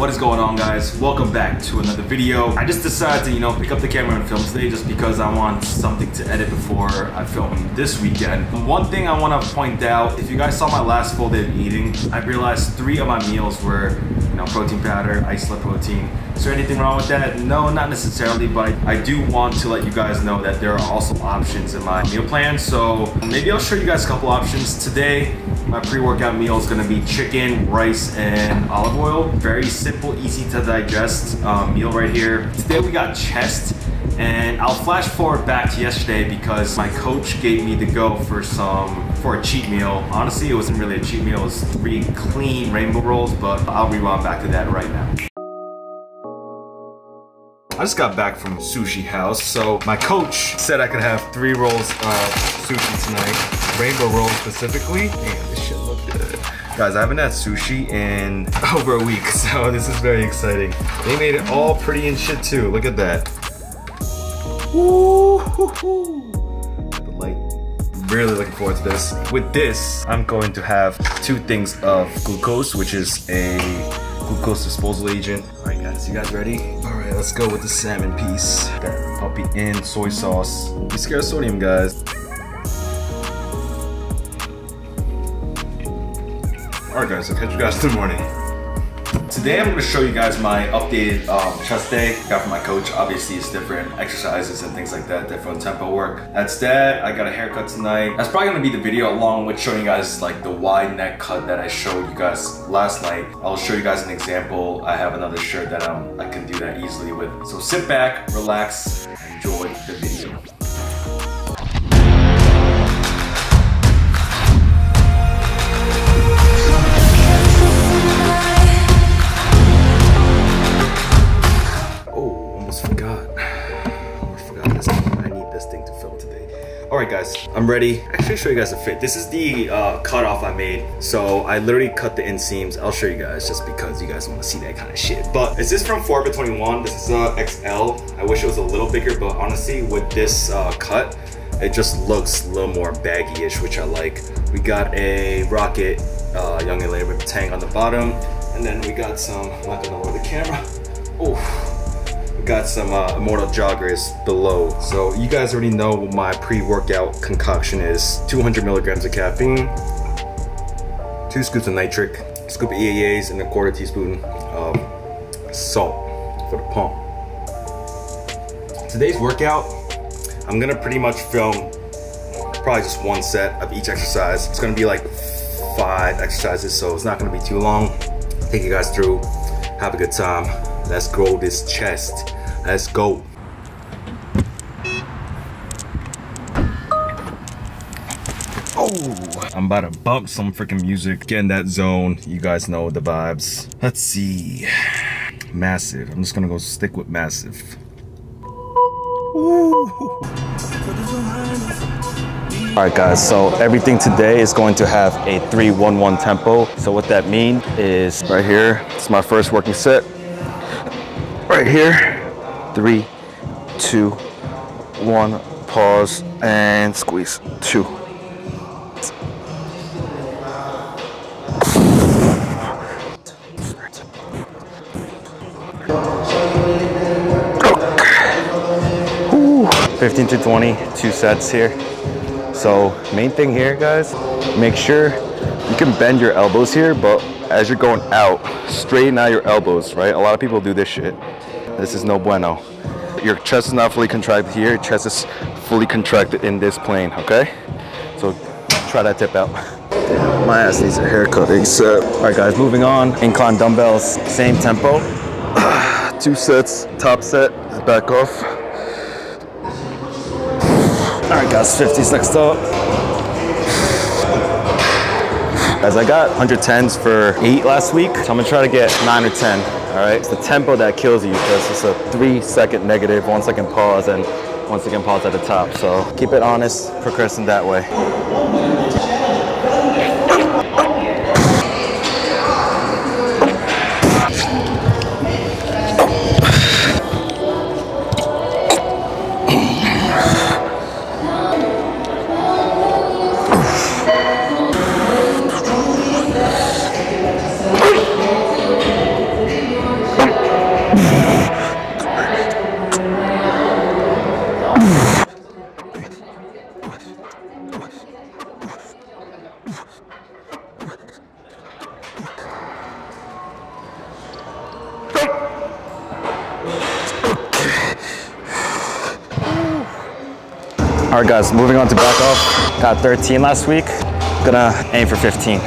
What is going on guys? Welcome back to another video. I just decided to, you know, pick up the camera and film today just because I want something to edit before I film this weekend. One thing I want to point out, if you guys saw my last full day of eating, I realized three of my meals were, know, protein powder, isolate protein. Is there anything wrong with that? No, not necessarily, but I do want to let you guys know that there are also options in my meal plan. So maybe I'll show you guys a couple options. Today, my pre-workout meal is gonna be chicken, rice, and olive oil. Very simple, easy to digest um, meal right here. Today we got chest, and I'll flash forward back to yesterday because my coach gave me the go for some, for a cheat meal. Honestly, it wasn't really a cheat meal, it was three clean rainbow rolls, but I'll rewind back to that right now. I just got back from Sushi House, so my coach said I could have three rolls of sushi tonight. Rainbow rolls specifically. Damn, this shit look good. Guys, I haven't had sushi in over a week, so this is very exciting. They made it all pretty and shit too. Look at that. Hoo hoo. Really looking forward to this. With this, I'm going to have two things of glucose, which is a glucose disposal agent. All right, guys, you guys ready? All right, let's go with the salmon piece. That puppy in soy sauce. Be scared of sodium, guys. All right, guys, I'll catch you guys in the morning. Today I'm going to show you guys my updated um, chest day. Got from my coach. Obviously, it's different exercises and things like that, different tempo work. That's that. I got a haircut tonight. That's probably going to be the video along with showing you guys like the wide neck cut that I showed you guys last night. I'll show you guys an example. I have another shirt that um, I can do that easily with. So sit back, relax, enjoy the video. Today. All right, guys, I'm ready. Actually, show you guys the fit. This is the uh, cutoff I made. So I literally cut the inseams. I'll show you guys just because you guys want to see that kind of shit. But is this from Forever 21? This is a XL. I wish it was a little bigger, but honestly, with this uh, cut, it just looks a little more baggy-ish, which I like. We got a Rocket uh, Young and tank on the bottom, and then we got some. I'm not gonna lower the camera. Oh, got some uh, Immortal joggers below. So you guys already know what my pre-workout concoction is. 200 milligrams of caffeine, two scoops of nitric, scoop of EAAs, and a quarter teaspoon of salt for the pump. Today's workout, I'm gonna pretty much film probably just one set of each exercise. It's gonna be like five exercises, so it's not gonna be too long. Take you guys through, have a good time. Let's grow this chest. Let's go. Oh, I'm about to bump some freaking music. Get in that zone. You guys know the vibes. Let's see. Massive. I'm just gonna go stick with massive. Alright guys, so everything today is going to have a 3-1-1 tempo. So what that means is right here, it's my first working set. Right here, three, two, one, pause, and squeeze, two. Ooh. 15 to 20, two sets here. So main thing here, guys, make sure you can bend your elbows here, but as you're going out, straighten out your elbows, right? A lot of people do this shit. This is no bueno. Your chest is not fully contracted here. Your chest is fully contracted in this plane, okay? So try that tip out. My ass needs a haircut except. All right, guys, moving on. Incline dumbbells, same tempo. Two sets, top set, back off. All right, guys, 50s next up. As I got 110s for eight last week, so I'm gonna try to get nine or 10, all right? It's the tempo that kills you because it's a three second negative, one second pause, and one second pause at the top. So keep it honest, progressing that way. All right, guys, moving on to back off. Got 13 last week. Gonna aim for 15.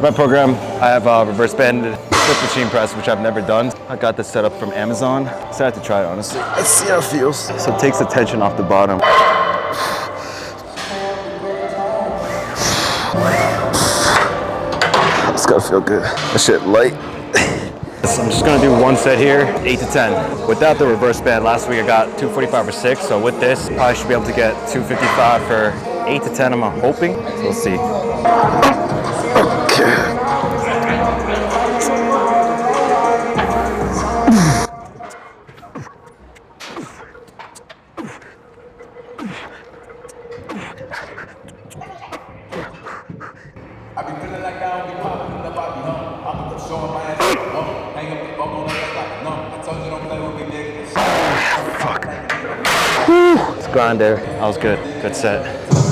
My program, I have a reverse banded Smith machine press, which I've never done. I got this set up from Amazon. Excited to try it, honestly. Let's see how it feels. So it takes the tension off the bottom. It's gotta feel good. That shit light. So I'm just gonna do one set here, eight to 10. Without the reverse band, last week I got 245 for six. So with this, probably should be able to get 255 for eight to 10, I'm hoping. So we'll see. Feeling like I don't be popping in the body, no. I'm gonna show my ass, no. Hang up the phone on that spot, no. I told you don't play with me, nigga. Let's grind there. That was good. Good set.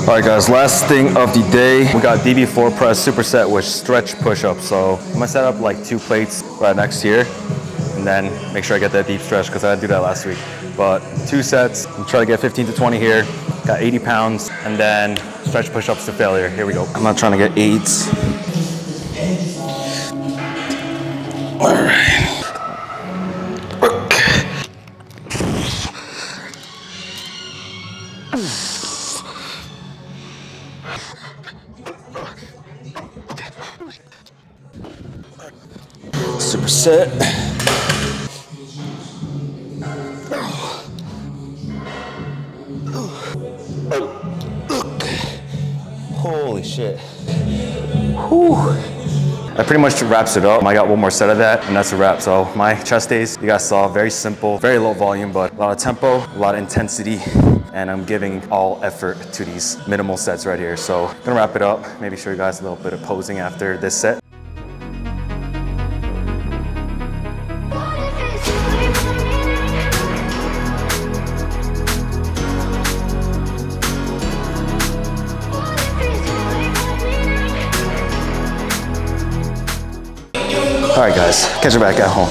All right, guys. Last thing of the day, we got DB floor press superset with stretch push-ups. So I'm gonna set up like two plates right next here, and then make sure I get that deep stretch because I did do that last week. But two sets. I'm trying to get 15 to 20 here. Got 80 pounds, and then stretch push-ups to failure. Here we go. I'm not trying to get eights. All right. Okay. Superset. Shit. Whew. That pretty much wraps it up. I got one more set of that, and that's a wrap. So my chest days, you guys saw, very simple, very low volume, but a lot of tempo, a lot of intensity, and I'm giving all effort to these minimal sets right here. So gonna wrap it up. Maybe show you guys a little bit of posing after this set. Guys, catch you back at home.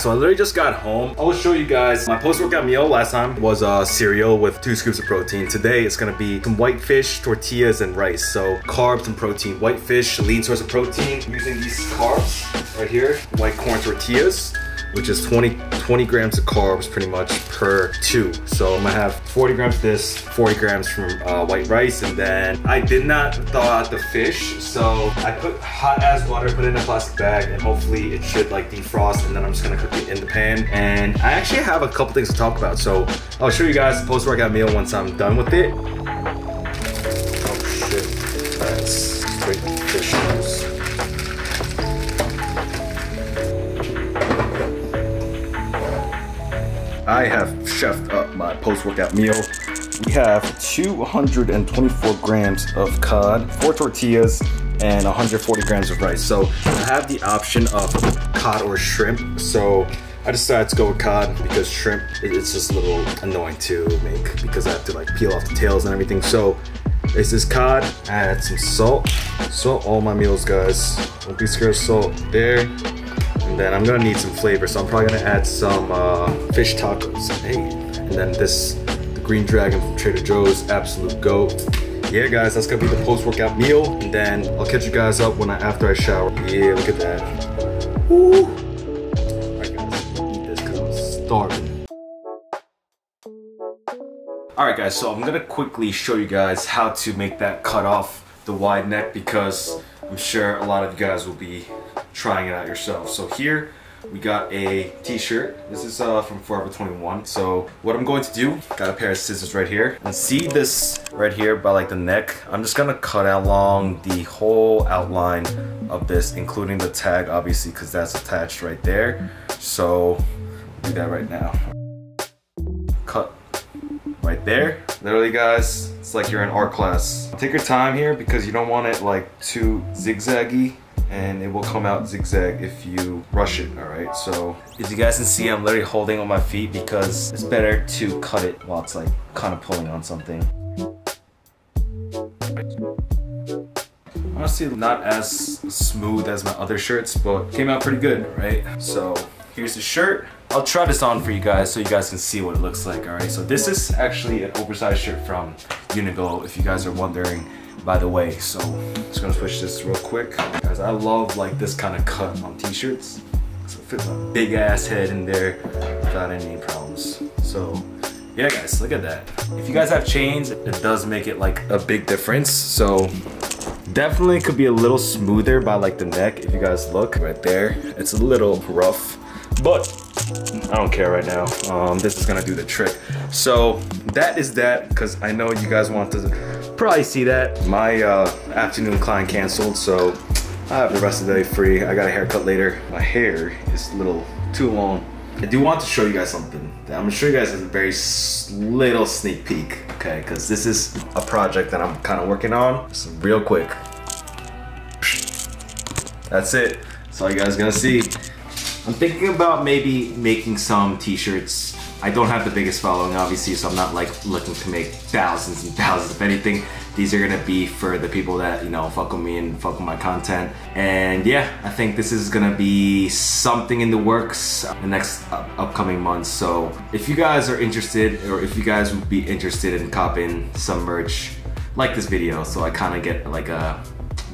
So I literally just got home. I will show you guys my post-workout meal last time was uh, cereal with two scoops of protein. Today it's gonna be some white fish, tortillas, and rice. So carbs and protein. White fish, lean source of protein. Using these carbs right here, white corn tortillas, which is 20, 20 grams of carbs pretty much per two. So I'm gonna have 40 grams of this, 40 grams from uh, white rice, and then I did not thaw out the fish, so I put hot ass water, put it in a plastic bag, and hopefully it should like defrost, and then I'm just gonna cook it in the pan. And I actually have a couple things to talk about, so I'll show you guys the post-workout meal once I'm done with it. I have chefed up my post-workout meal. We have 224 grams of cod, four tortillas, and 140 grams of rice. So I have the option of cod or shrimp. So I decided to go with cod because shrimp, it's just a little annoying to make because I have to like peel off the tails and everything. So this is cod, add some salt. Salt all my meals, guys. Don't be scared of salt there. And then I'm gonna need some flavor, so I'm probably gonna add some uh, fish tacos. Hey, and then this, the Green Dragon from Trader Joe's, absolute goat. Yeah, guys, that's gonna be the post-workout meal, and then I'll catch you guys up when I after I shower. Yeah, look at that. Woo! Alright, guys, eat this because I'm starving. Alright, guys, so I'm gonna quickly show you guys how to make that cut off the wide neck because I'm sure a lot of you guys will be trying it out yourself. So here we got a t-shirt. This is uh, from Forever 21. So what I'm going to do, got a pair of scissors right here. And see this right here by like the neck? I'm just gonna cut along the whole outline of this, including the tag, obviously, because that's attached right there. So do that right now. Cut right there. Literally guys, it's like you're in art class. Take your time here because you don't want it like too zigzaggy and it will come out zigzag if you rush it, all right? So, as you guys can see, I'm literally holding on my feet because it's better to cut it while it's like kind of pulling on something. Honestly, not as smooth as my other shirts, but came out pretty good, right? So, here's the shirt. I'll try this on for you guys so you guys can see what it looks like, all right? So this is actually an oversized shirt from Uniqlo, if you guys are wondering by the way. So just gonna switch this real quick. Guys, I love like this kind of cut on t-shirts. So it fits my big ass head in there without any problems. So yeah guys, look at that. If you guys have chains, it does make it like a big difference. So definitely could be a little smoother by like the neck if you guys look right there. It's a little rough, but I don't care right now. Um, this is gonna do the trick. So that is that because I know you guys want to probably see that. My uh, afternoon client canceled, so I have the rest of the day free. I got a haircut later. My hair is a little too long. I do want to show you guys something. I'm gonna show you guys a very little sneak peek, okay? Because this is a project that I'm kind of working on. Just real quick. That's it. That's all you guys gonna see. I'm thinking about maybe making some t-shirts. I don't have the biggest following obviously, so I'm not like looking to make thousands and thousands. If anything, these are gonna be for the people that, you know, fuck with me and fuck with my content. And yeah, I think this is gonna be something in the works the next upcoming months. So if you guys are interested or if you guys would be interested in copying some merch, like this video so I kind of get like a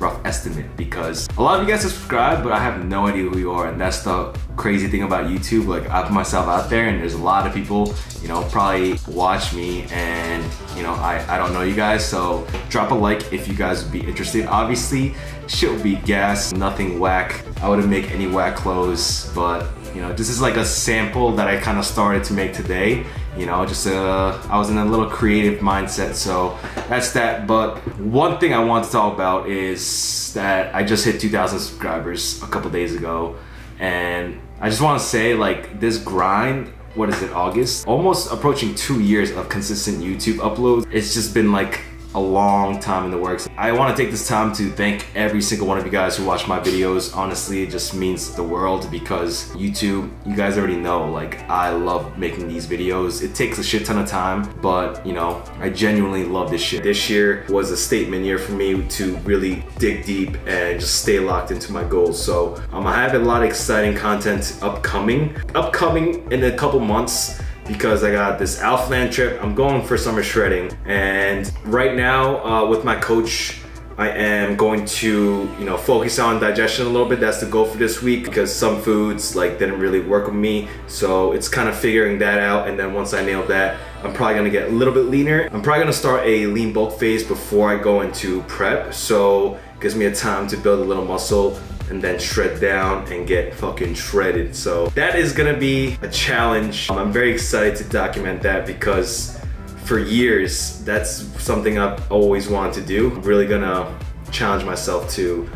rough estimate because a lot of you guys subscribe, but I have no idea who you are. And that's the crazy thing about YouTube. Like I put myself out there and there's a lot of people, you know, probably watch me and you know, I, I don't know you guys. So drop a like if you guys would be interested. Obviously, shit would be gas, nothing whack. I wouldn't make any whack clothes, but you know, this is like a sample that I kind of started to make today. You know, just uh, I was in a little creative mindset, so that's that. But one thing I want to talk about is that I just hit 2,000 subscribers a couple days ago, and I just want to say like this grind what is it august? Almost approaching two years of consistent youtube uploads. It's just been like a long time in the works. I want to take this time to thank every single one of you guys who watch my videos. Honestly, it just means the world because YouTube, you guys already know, like I love making these videos. It takes a shit ton of time, but you know, I genuinely love this shit. This year was a statement year for me to really dig deep and just stay locked into my goals. So um, I have a lot of exciting content upcoming. Upcoming in a couple months because I got this Alphaland trip. I'm going for summer shredding. And right now uh, with my coach, I am going to, you know, focus on digestion a little bit. That's the goal for this week because some foods like didn't really work with me. So it's kind of figuring that out. And then once I nail that, I'm probably gonna get a little bit leaner. I'm probably gonna start a lean bulk phase before I go into prep. So gives me a time to build a little muscle and then shred down and get fucking shredded. So that is gonna be a challenge. I'm very excited to document that because for years, that's something I've always wanted to do. I'm really gonna challenge myself to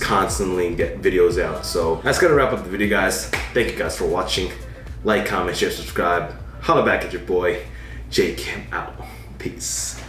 constantly get videos out. So that's gonna wrap up the video, guys. Thank you guys for watching. Like, comment, share, subscribe. Holla back at your boy. Jake out. Peace.